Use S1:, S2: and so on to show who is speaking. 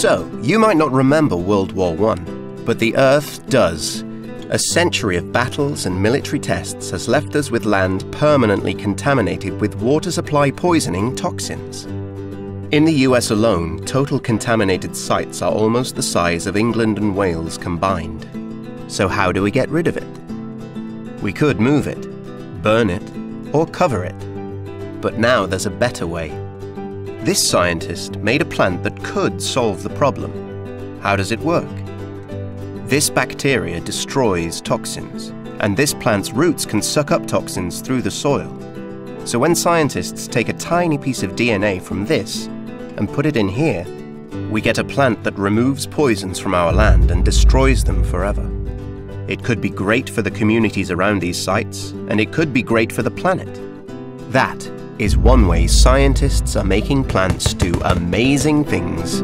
S1: So, you might not remember World War I, but the Earth does. A century of battles and military tests has left us with land permanently contaminated with water supply poisoning toxins. In the US alone, total contaminated sites are almost the size of England and Wales combined. So, how do we get rid of it? We could move it, burn it, or cover it. But now there's a better way. This scientist made a plant that could solve the problem. How does it work? This bacteria destroys toxins, and this plant's roots can suck up toxins through the soil. So when scientists take a tiny piece of DNA from this and put it in here, we get a plant that removes poisons from our land and destroys them forever. It could be great for the communities around these sites, and it could be great for the planet. That is one way scientists are making plants do amazing things.